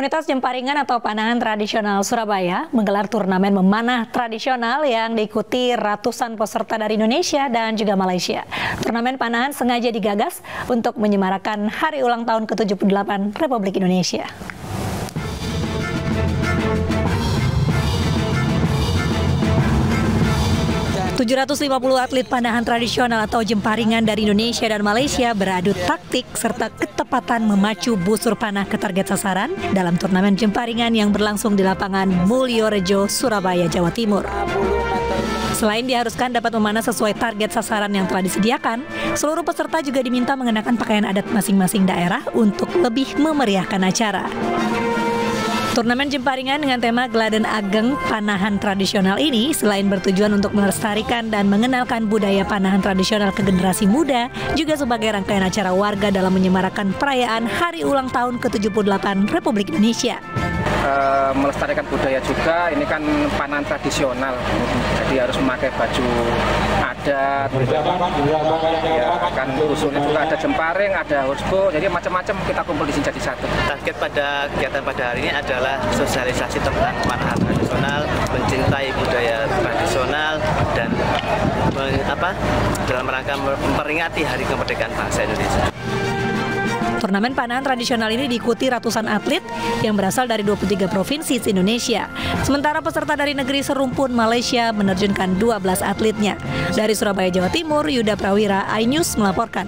Komunitas Jemparingan atau Panahan Tradisional Surabaya menggelar turnamen memanah tradisional yang diikuti ratusan peserta dari Indonesia dan juga Malaysia. Turnamen panahan sengaja digagas untuk menyemarakan hari ulang tahun ke-78 Republik Indonesia. 750 atlet panahan tradisional atau jemparingan dari Indonesia dan Malaysia beradu taktik serta ketepatan memacu busur panah ke target sasaran dalam turnamen jemparingan yang berlangsung di lapangan Mulyorejo, Surabaya, Jawa Timur. Selain diharuskan dapat memanah sesuai target sasaran yang telah disediakan, seluruh peserta juga diminta mengenakan pakaian adat masing-masing daerah untuk lebih memeriahkan acara. Turnamen jemparingan dengan tema Geladen Ageng Panahan Tradisional ini selain bertujuan untuk melestarikan dan mengenalkan budaya panahan tradisional ke generasi muda, juga sebagai rangkaian acara warga dalam menyemarakan perayaan Hari Ulang Tahun ke-78 Republik Indonesia. Uh, melestarikan budaya juga, ini kan panahan tradisional, jadi harus memakai baju adat, ya kan usulnya juga ada jemparing, ada horsebow, jadi macam-macam kita kumpul di sini jadi satu. Target pada kegiatan pada hari ini ada adalah sosialisasi tentang panahan tradisional, mencintai budaya tradisional dan apa dalam rangka memperingati Hari Kemerdekaan Bangsa Indonesia. Turnamen panahan tradisional ini diikuti ratusan atlet yang berasal dari 23 provinsi di Indonesia. Sementara peserta dari negeri serumpun Malaysia menerjunkan 12 atletnya. Dari Surabaya, Jawa Timur, Yuda Prawira, iNews melaporkan.